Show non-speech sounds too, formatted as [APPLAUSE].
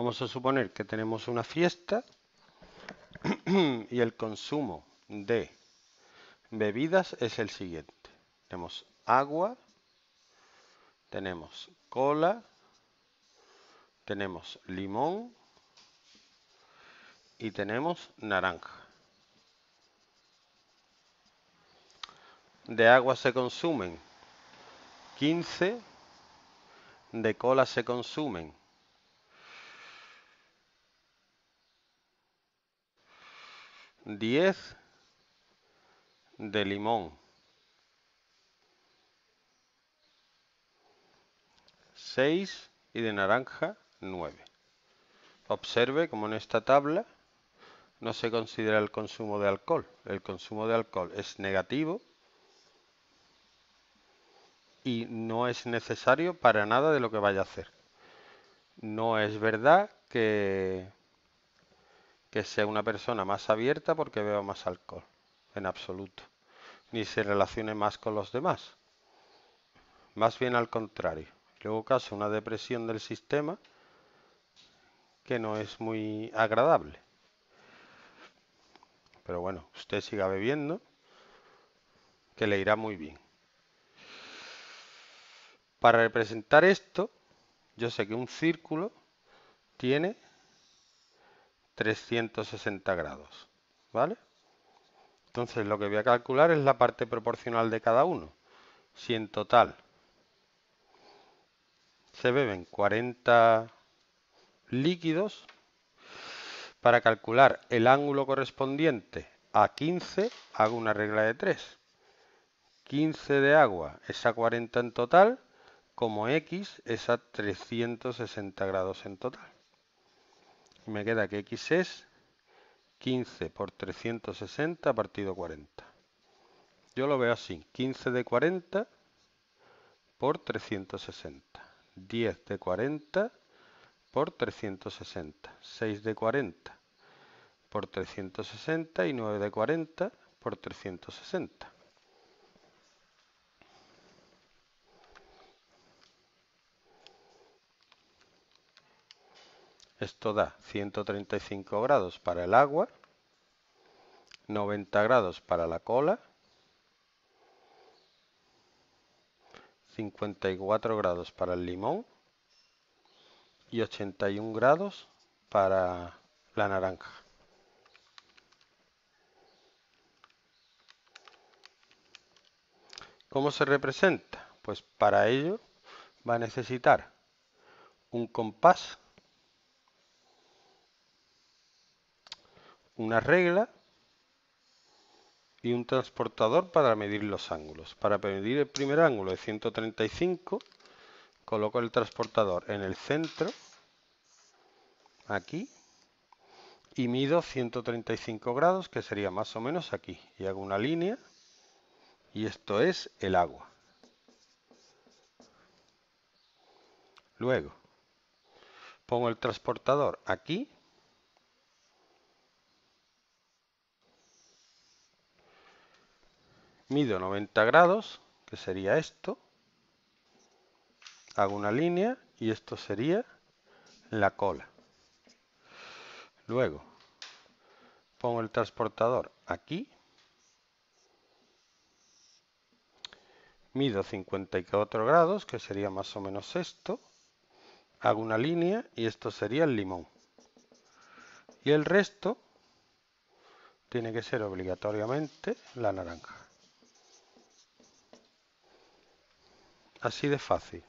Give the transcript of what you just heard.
Vamos a suponer que tenemos una fiesta [CLEARS THROAT] y el consumo de bebidas es el siguiente. Tenemos agua, tenemos cola, tenemos limón y tenemos naranja. De agua se consumen 15, de cola se consumen 10 de limón, 6 y de naranja 9. Observe como en esta tabla no se considera el consumo de alcohol. El consumo de alcohol es negativo y no es necesario para nada de lo que vaya a hacer. No es verdad que, que sea una persona más abierta porque beba más alcohol, en absoluto, ni se relacione más con los demás. Más bien al contrario. Luego causa una depresión del sistema que no es muy agradable. Pero bueno, usted siga bebiendo, que le irá muy bien. Para representar esto, yo sé que un círculo tiene 360 grados, ¿vale? Entonces lo que voy a calcular es la parte proporcional de cada uno. Si en total se beben 40 líquidos, para calcular el ángulo correspondiente a 15 hago una regla de 3. 15 de agua es a 40 en total, como X es a 360 grados en total. Me queda que X es 15 por 360 partido 40. Yo lo veo así, 15 de 40 por 360. 10 de 40 por 360. 6 de 40 por 360 y 9 de 40 por 360. Esto da 135 grados para el agua, 90 grados para la cola, 54 grados para el limón y 81 grados para la naranja. ¿Cómo se representa? Pues para ello va a necesitar un compás una regla y un transportador para medir los ángulos. Para medir el primer ángulo de 135, coloco el transportador en el centro, aquí, y mido 135 grados, que sería más o menos aquí. Y hago una línea, y esto es el agua. Luego, pongo el transportador aquí, mido 90 grados, que sería esto, hago una línea y esto sería la cola. Luego pongo el transportador aquí, mido 54 grados, que sería más o menos esto, hago una línea y esto sería el limón. Y el resto tiene que ser obligatoriamente la naranja. Así de fácil.